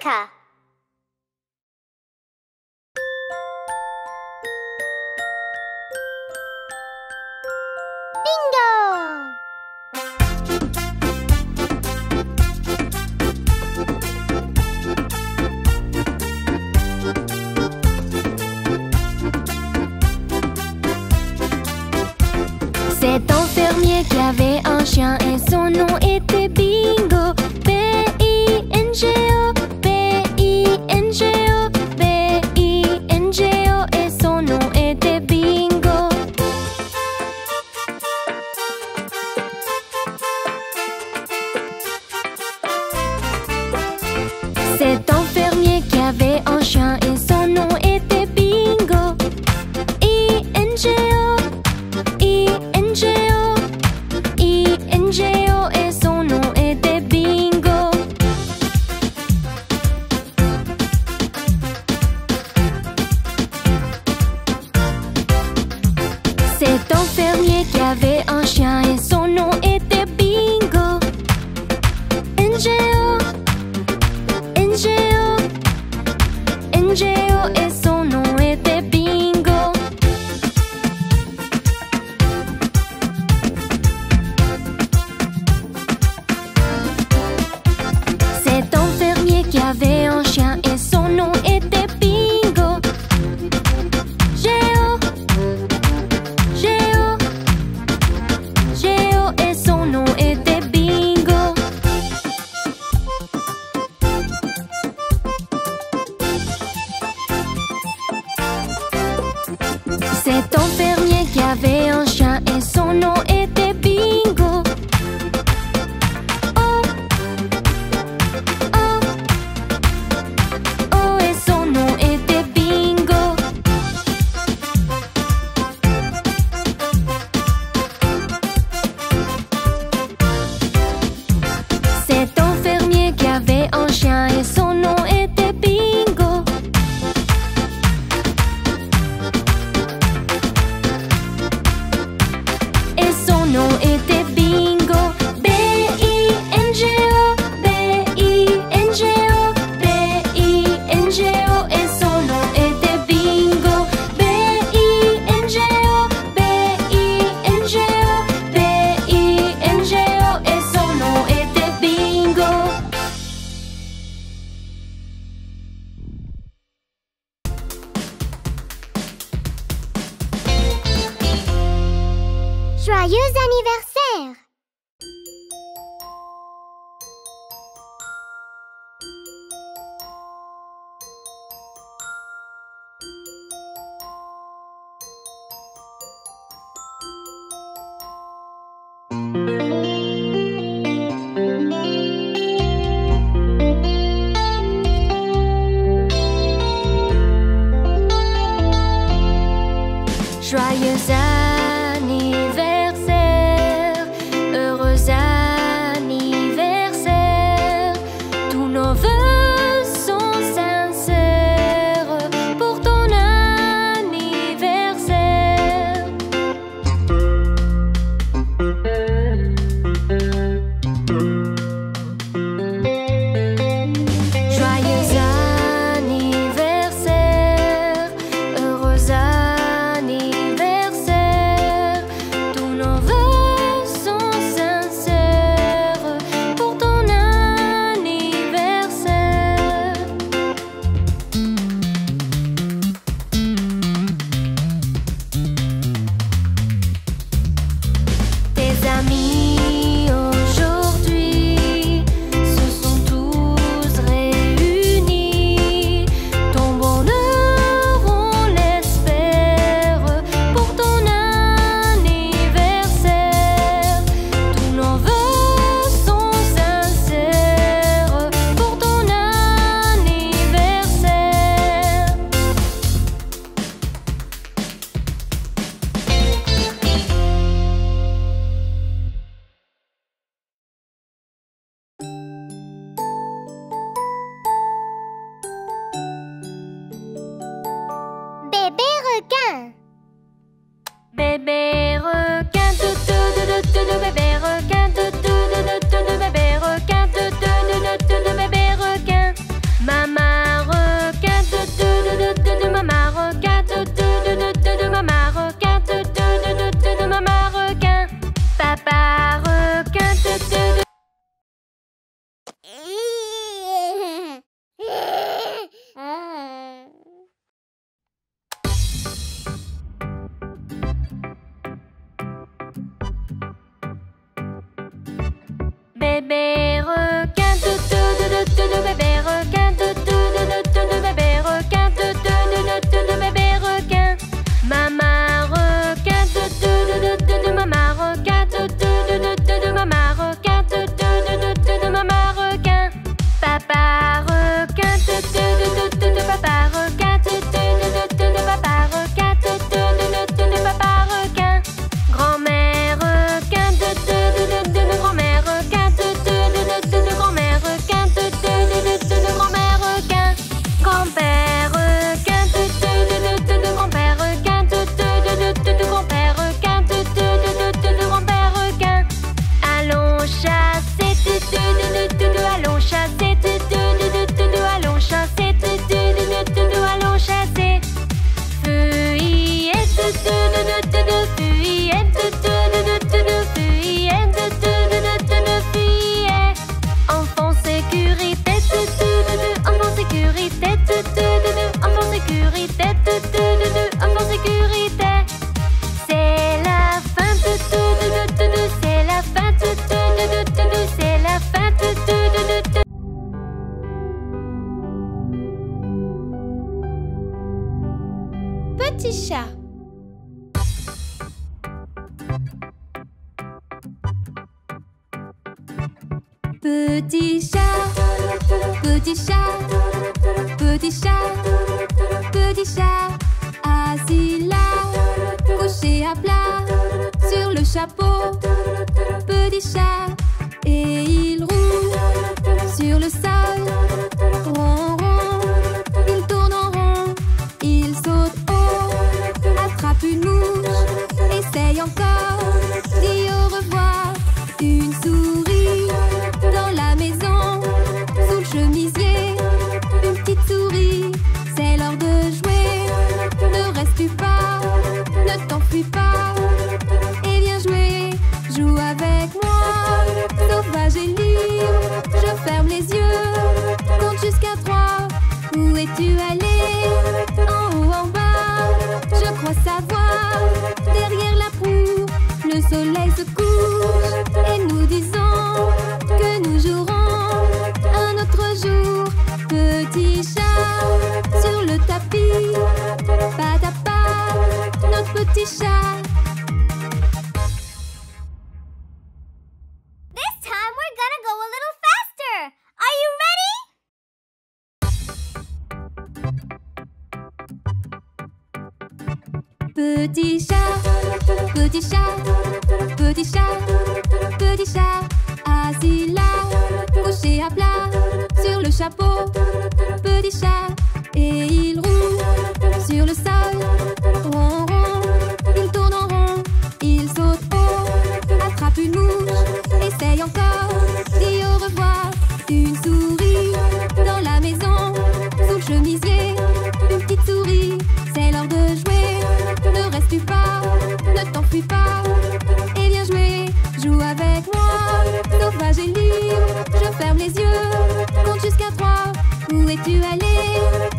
Hanukkah. Cet enfermier qui avait un chien c'est ton temps. again. Baby. baby. laser assis là, couché à plat, sur le chapeau, petit chat.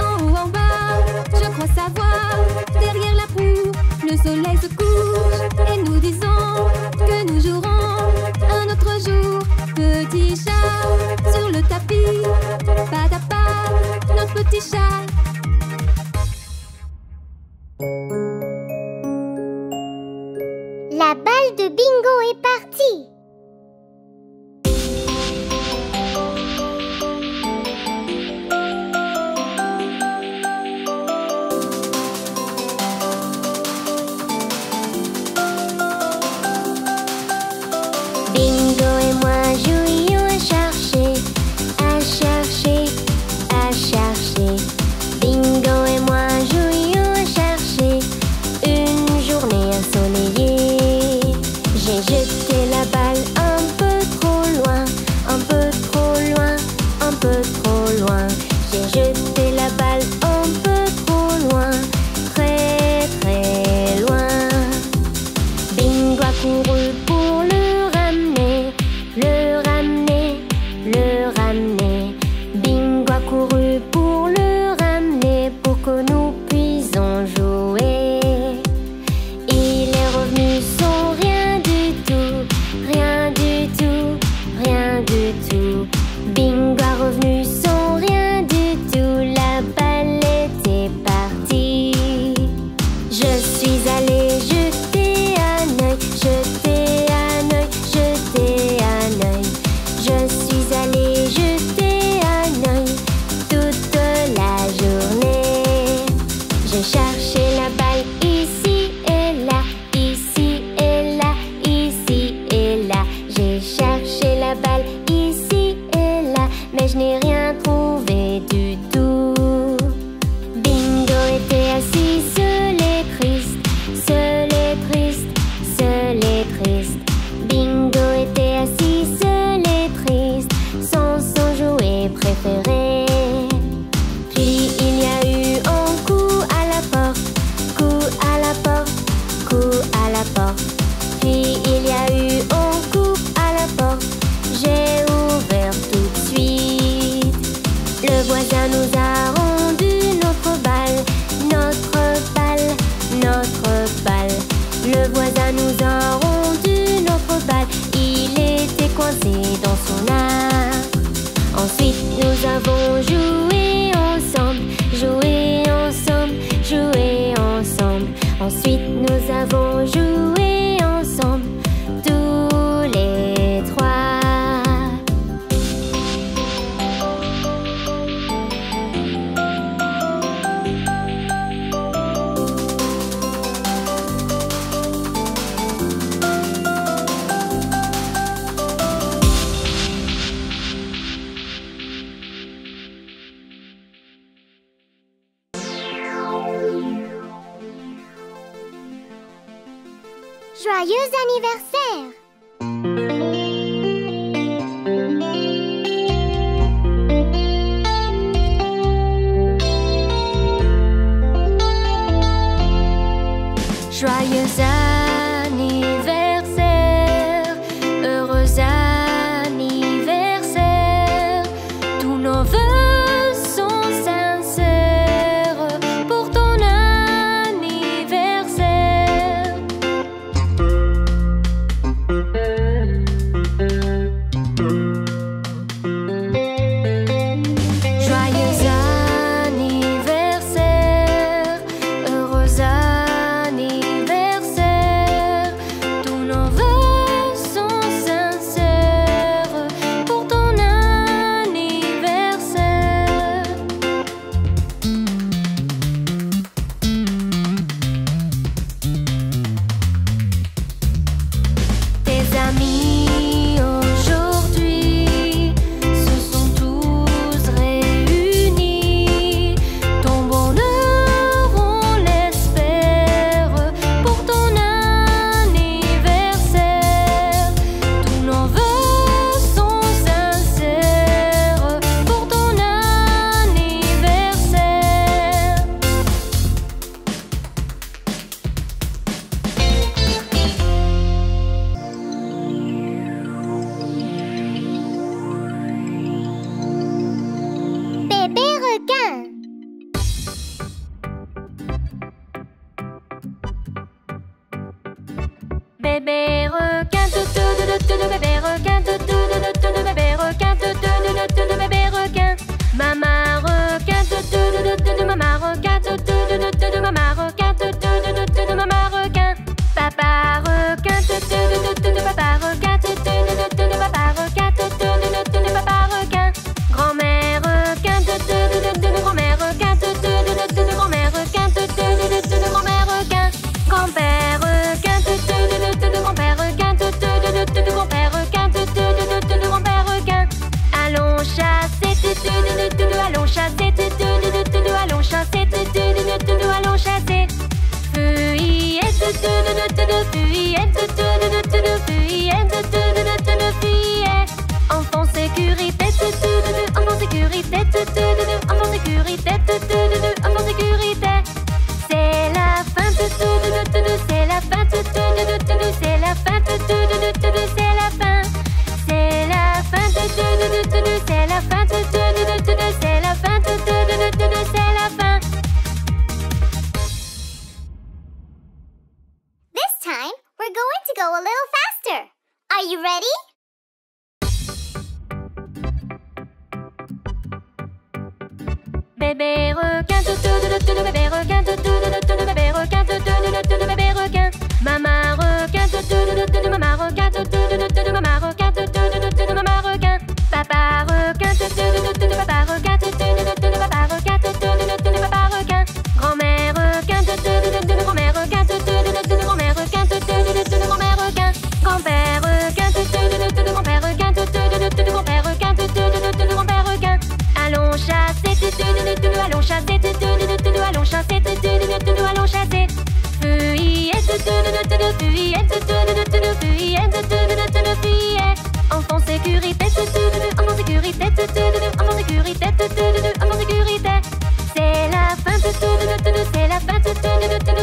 en haut en bas. Je crois savoir, derrière la proue, le soleil se couche et nous disons que nous jouerons un autre jour. Petit chat sur le tapis, pas à pas, notre petit chat. La balle de bingo est Ensuite, nous avons joué.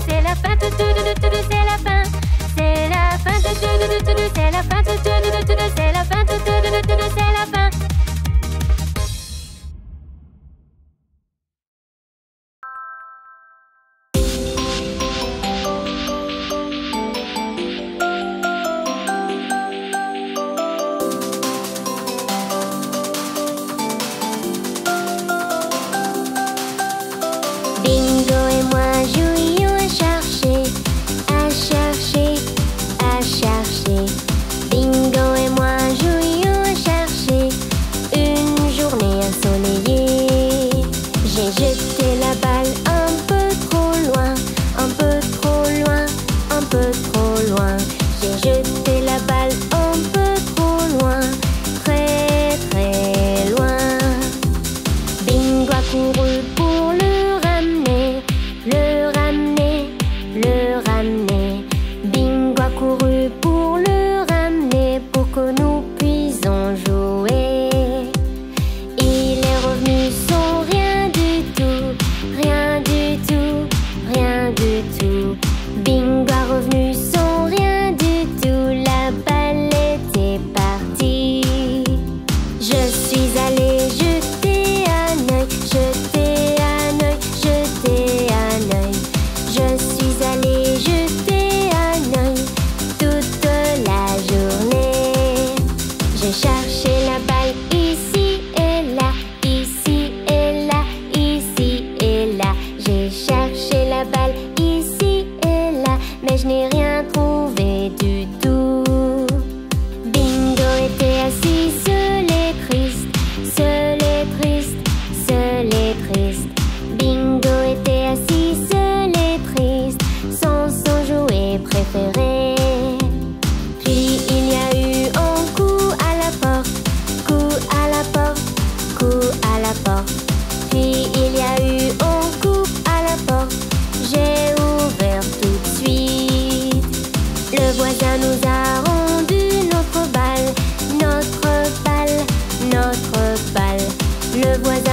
tous la fin de tout.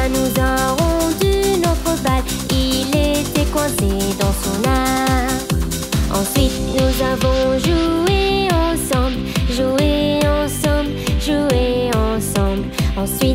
nous a rendu notre balle. Il était coincé dans son arbre. Ensuite, nous avons joué ensemble, joué ensemble, joué ensemble. Ensuite,